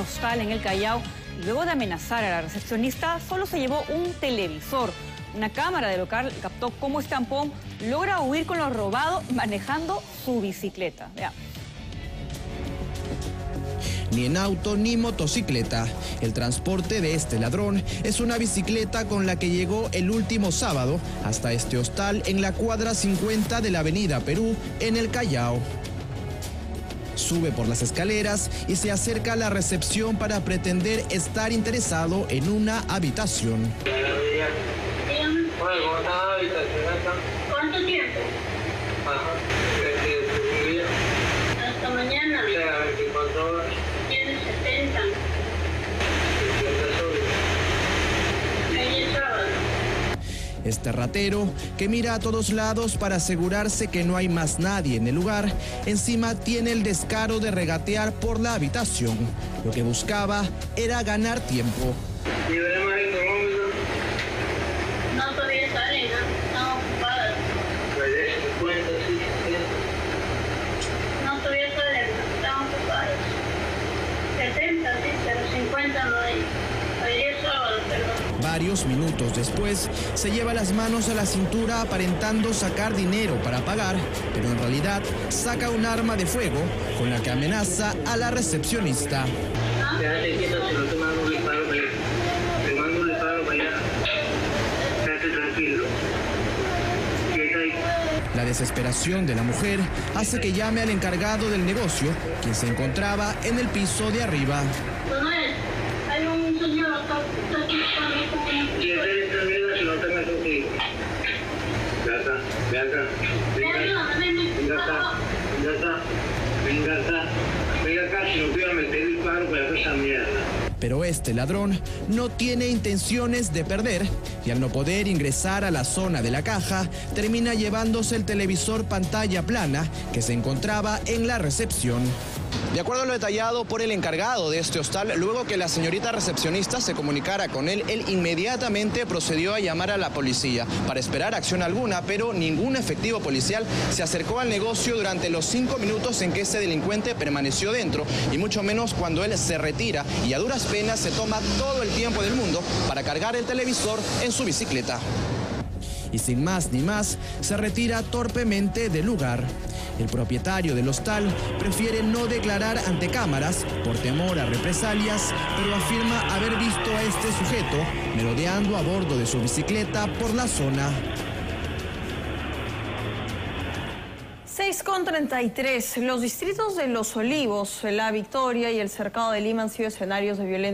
hostal en el Callao y luego de amenazar a la recepcionista, solo se llevó un televisor. Una cámara de local captó cómo Estampón logra huir con lo robado manejando su bicicleta. Veamos ni en auto ni motocicleta. El transporte de este ladrón es una bicicleta con la que llegó el último sábado hasta este hostal en la cuadra 50 de la avenida Perú, en el Callao. Sube por las escaleras y se acerca a la recepción para pretender estar interesado en una habitación. ¿Cuánto tiempo? Hasta mañana. Tiene 70. Ahí es sábado. Este ratero, que mira a todos lados para asegurarse que no hay más nadie en el lugar, encima tiene el descaro de regatear por la habitación. Lo que buscaba era ganar tiempo. No todavía salen, ¿no? Están ocupadas. No todavía salen, están ocupadas. 70, sí, pero 50 no hay. Ahí es sábado, perdón. Varios minutos después, se lleva las manos a la cintura aparentando sacar dinero para pagar, pero en realidad saca un arma de fuego con la que amenaza a la recepcionista. Quédate quieta, si no te mando un disparo para allá. Te mando un disparo para allá. Quédate tranquilo. Quieta ahí. La desesperación de la mujer hace que llame al encargado del negocio, quien se encontraba en el piso de arriba. Venga, mierda. Pero este ladrón no tiene intenciones de perder y al no poder ingresar a la zona de la caja, termina llevándose el televisor pantalla plana que se encontraba en la recepción. De acuerdo a lo detallado por el encargado de este hostal, luego que la señorita recepcionista se comunicara con él, él inmediatamente procedió a llamar a la policía para esperar acción alguna, pero ningún efectivo policial se acercó al negocio durante los cinco minutos en que ese delincuente permaneció dentro y mucho menos cuando él se retira y a duras penas se toma todo el tiempo del mundo para cargar el televisor en su bicicleta y sin más ni más se retira torpemente del lugar. El propietario del hostal prefiere no declarar ante cámaras por temor a represalias, pero afirma haber visto a este sujeto merodeando a bordo de su bicicleta por la zona. 6 con 33. Los distritos de Los Olivos, La Victoria y el Cercado de Lima han sido escenarios de violencia.